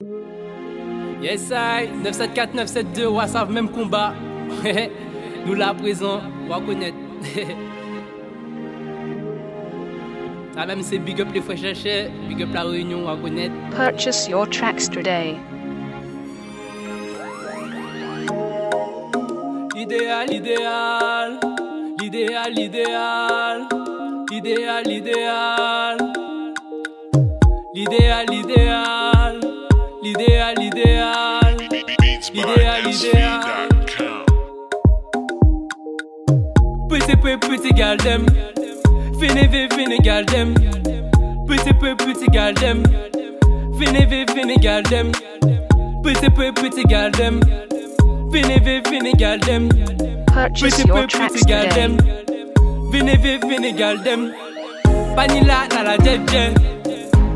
Yes, I, 974, 972, WhatsApp, même combat. Nous là présent, on va connaître. Ah, même c'est big up les frères chercheurs, big up la réunion, on va connaître. Purchase your tracks today. L'idéal, l'idéal, l'idéal, l'idéal, l'idéal, l'idéal, l'idéal, l'idéal, Petit peu petit gal dem. Fini vi fini gal dem. Petit peu petit gal dem. Fini vi fini gal dem. Petit peu petit gal dem. Fini vi fini gal dem. Petit peu petit gal dem. Fini vi fini gal dem. Panila na la jet jet.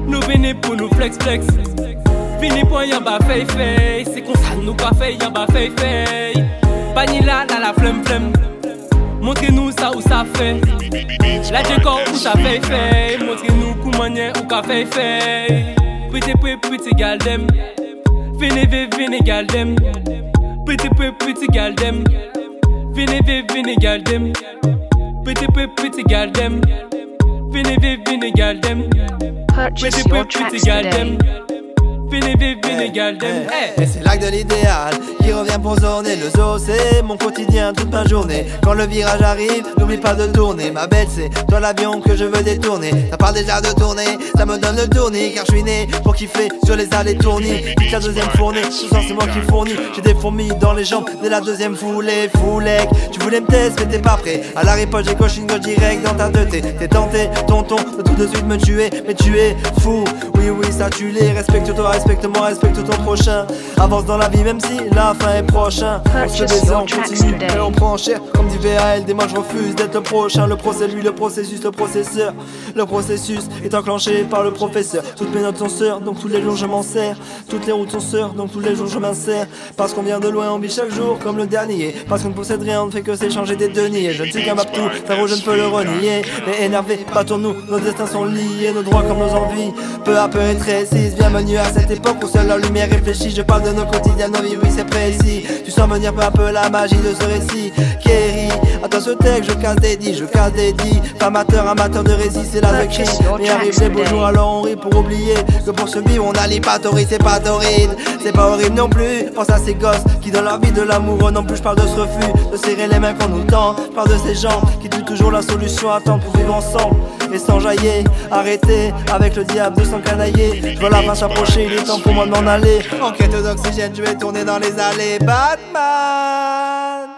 Nous vini pour nous flex flex. Vini pou yon ba fey fey. Se konsan nous pas fey yon ba fey fey. Panila na la flem flem. Montre-nous ça où ça fait. La décor où ça fait fait. Montre-nous comment on ou ka fait fait. Petit peu petit galdem. Venez venez galdem. Petit peu petit galdem. Venez venez galdem. Petit peu petit galdem. Venez venez galdem. Purchase your tracks today. Dem. Vini, vi, vini, gal dem. Et c'est l'acte de l'idéal qui revient pour zoner Le zoo. C'est mon quotidien toute ma journée. Quand le virage arrive, n'oublie pas de tourner. Ma belle c'est toi l'avion que je veux détourner. Ça parle déjà de tourner, ça me donne le tournis. Car je suis né pour kiffer sur les allées tournées Quitte la deuxième fournée, tout c'est moi qui fournis. J'ai des fourmis dans les jambes dès la deuxième foulée Foulec, tu voulais me tester mais t'es pas prêt. À la riposte j'ai coché une gauche direct dans ta tête. T'es tenté, tonton, de tout de suite me tuer. Mais tu es fou, oui oui ça tu l'es Respecte-toi, respecte-moi, respecte ton prochain. Avance dans la vie même si la fin est prochain. On se baiser, on continue. et on prend cher Comme dit VAL, des moi je refuse d'être le prochain. Le procès lui, le processus, le processeur. Le processus est enclenché par le professeur. Toutes mes notes sont sœurs, donc tous les jours je m'en sers. Toutes les routes sont sœurs, donc tous les jours je m'insère. Parce qu'on vient de loin, on vit chaque jour comme le dernier. Parce qu'on ne possède rien, on ne fait que s'échanger des deniers. Je ne suis qu'un baptou, frérot je ne peux le renier. Mais énervé, battons-nous, nos destins sont liés Nos droits comme nos envies, peu à peu rétrécissent Bienvenue à cette époque où seule la lumière réfléchit. Je parle de nos quotidiens, nos vies, oui c'est précis. Tu sens venir peu à peu la magie de ce récit. Kerry, toi ce texte, je casse des dits, je casse des dits. Amateur, amateur de récit, c'est là le cri Mais arrive les beaux jours, alors on rit pour oublier Que pour ce vivre, on pas torride, c'est pas torride C'est pas horrible non plus, pense à ces gosses Qui dans leur vie de l'amour non plus Je parle de ce refus, de serrer les mains qu'on nous tend. Je parle de ces gens qui tuent toujours la solution à temps pour vivre ensemble. Et sans jaillir, arrêter avec le diable de s'encanailler. Je vois la fin s'approcher, il est temps pour moi de m'en aller. En quête d'oxygène, je vais tourner dans les allées. Batman!